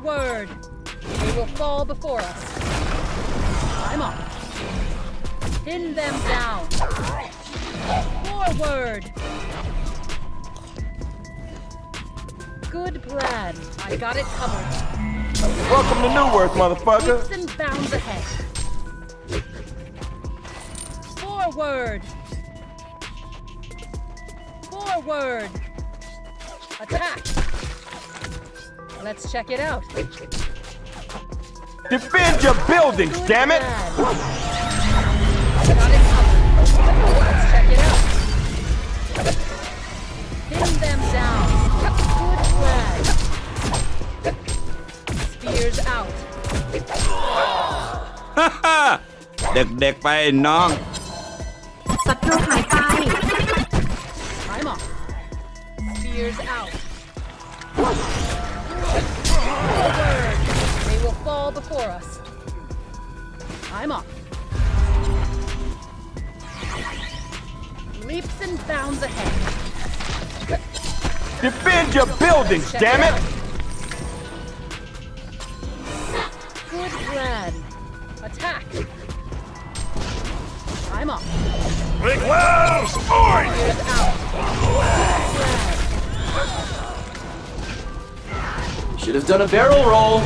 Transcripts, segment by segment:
Forward! They will fall before us. I'm off. Pin them down. Forward! Good plan. I got it covered. Welcome to New Newerth, motherfucker. Leaps and bounds ahead. Forward! Forward! Attack! Let's check it out. Defend your buildings, Good damn it! plan. Got it covered. Let's check it out. Pin them down. Good plan. Spears out. เด็กๆไปน้อง ศัตรูหายไป I'm off. Spears out. They will fall before us. I'm off. Leaps and bounds ahead. Defend your buildings, damn it! Good plan. Attack. I'm off. Big Wells, boys! Spears out. Good plan. Should have done a barrel roll.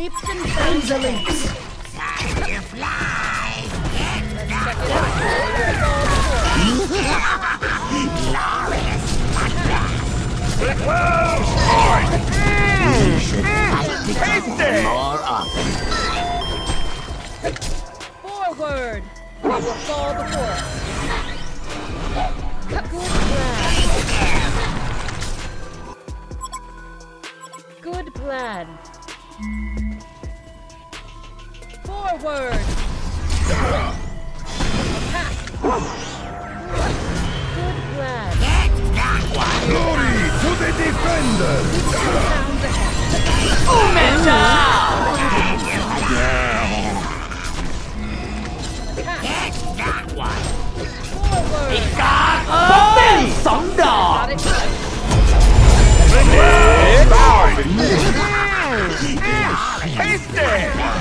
Leaps and bounds ahead. Let's check it out. They will fall before us. Big Wells, boys! Hasty! Forward! They will fall before. Good plan. Good plan. Forward! Attack! Good plan. That's not what. Glory to the defender! Umenda! That's not what. It's got a song dog! Power! Hasty!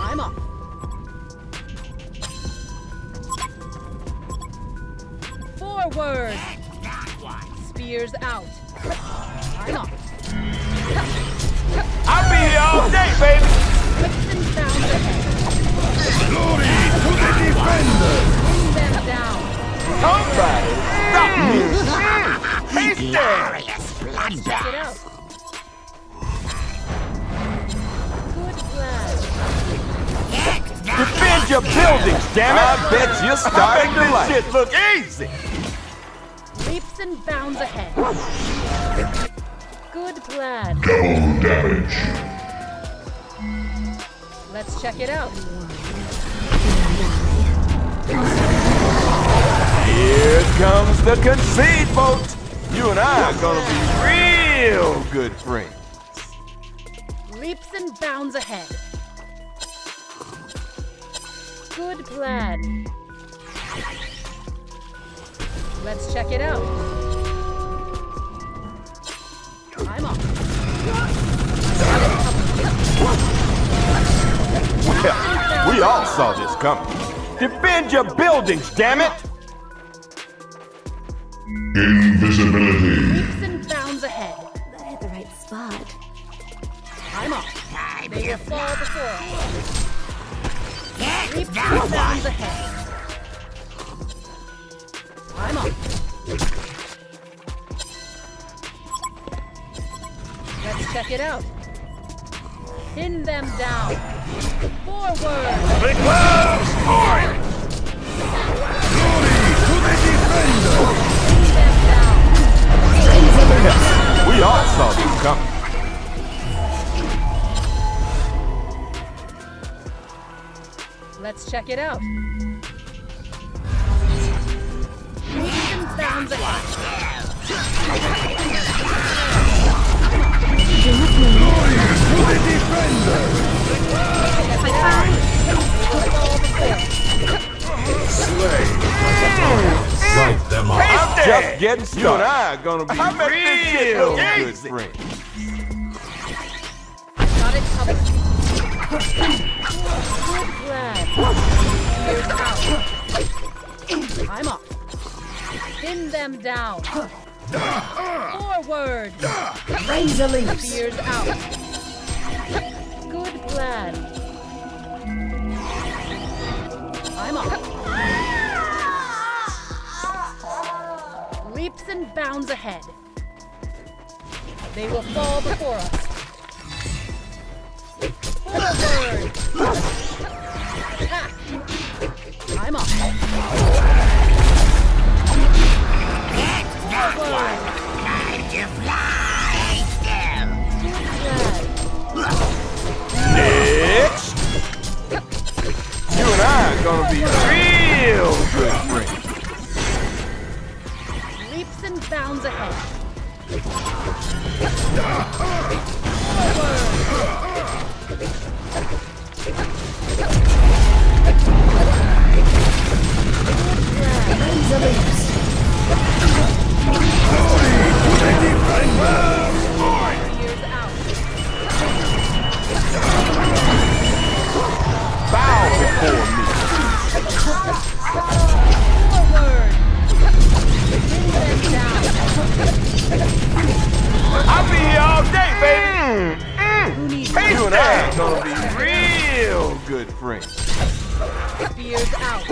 I'm off. Forward! Spears out. I'm off. I'll be here all day, baby! Whips and bounds ahead. Glory to the defenders! Pin them down. Somebody stop me! Hasty! Check Defend your buildings, damn it! I bet you're starting to like this shit look easy! Leaps and bounds ahead. Good plan. Double damage. Let's check it out. Here comes the concede, boat! You and I are gonna be real good friends. Leaps and bounds ahead. Good plan. Let's check it out. I'm off. Well, we all saw this coming. Defend your buildings, damn it! Invisibility. Leaps and bounds ahead. That hit the right spot. I'm off. They will fall before Leaps and bounds ahead. I'm on. Let's check it out. Pin them down. Forward. The gloves for it! Pin them down. We all saw this Let's check it out. Leaps and bounds just getting started. You and I are gonna be real good friends. Got it covered. Good plan. Ears out. I'm off. Pin them down. Forward. Razor leaps. Spears out. Good plan. I'm off. Leaps and bounds ahead. They will fall before us. Off. gonna be real good friends. Spears out.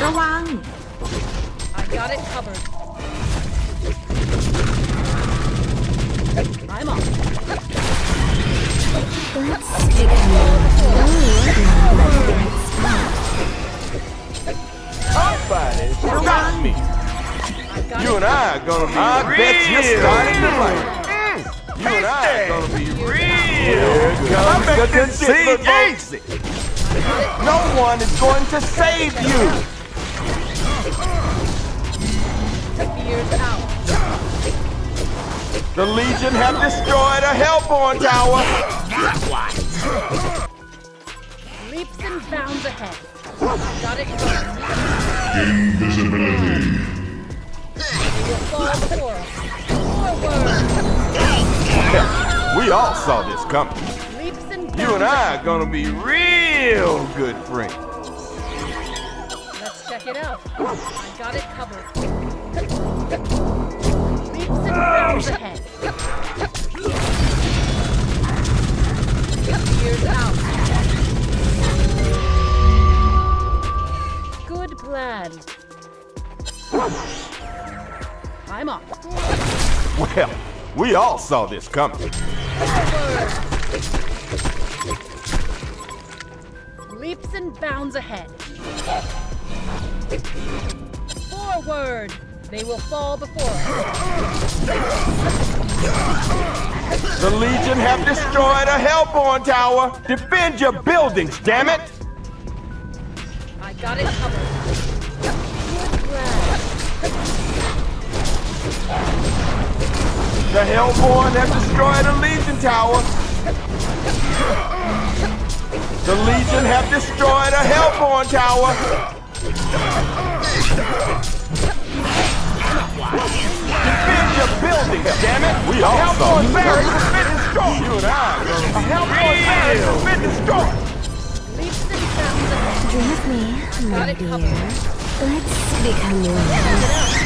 Gawang. I got it covered. I'm off. Let's Nobody's got me. You and I are gonna be I real. bet you're starting to like. Mm. You and I are gonna be real good. Comes the conceit, folks. No one is going to save you. Spears out. The Legion have destroyed a Hellborn tower. Leaps and bounds ahead. Got it covered. Invisibility. They will fall before us. Forward. We all saw this coming. Leaps and You and I are gonna be real good friends. Let's check it out. I got it covered. Leaps and bounds ahead. Ears out. Good plan. I'm off. Well, we all saw this coming. Leaps and bounds ahead. Forward. They will fall before us. The Legion have destroyed a Hellborn tower. Defend your buildings, damn it! I got it covered. The Hellborn have destroyed a Legion tower. The Legion have destroyed a Hellborn tower. Defend your buildings, damn it! We all Hellborn barracks has been destroyed. You and I are gonna Hellborn barracks has been destroyed. Leaps and bounds ahead. Dream with me, my dear. Let's become one.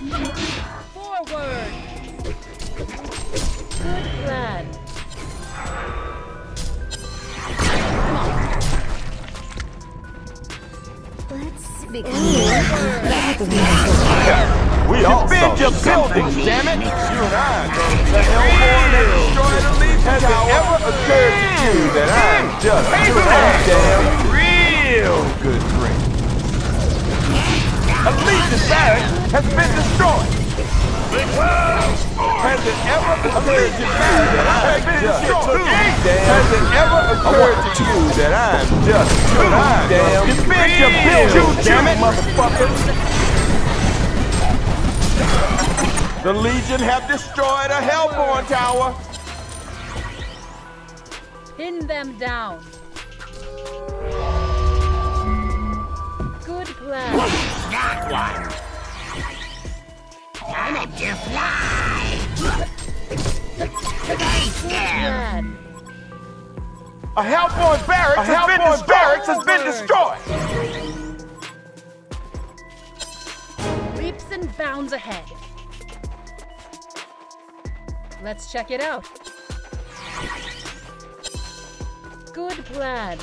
Forward. Good lad. I'm. Let's become one. We all saw your buildings, damn it! You and I are gonna be the Hellborn have destroyed a Legion Has it ever occurred to you that I'm just too damn real good friend? A Legion barracks has been destroyed. Has it ever occurred to you that I've been destroyed? Has it ever occurred to you that I'm just too damn Defend your buildings, damn it, motherfucker! The Legion have destroyed a Hellborn tower. Pin them down. Good plan. Plan. A Hellborn barracks, has, been destroyed. barracks has been destroyed. Leaps and bounds ahead. Let's check it out. Good plan.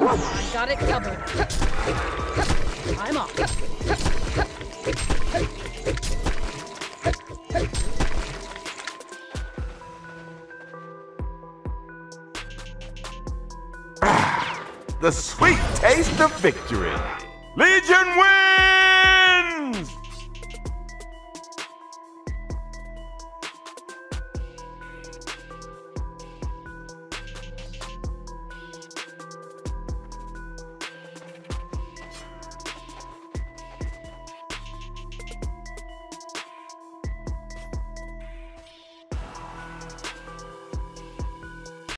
I got it covered. I'm off. The sweet taste of victory. Legion win!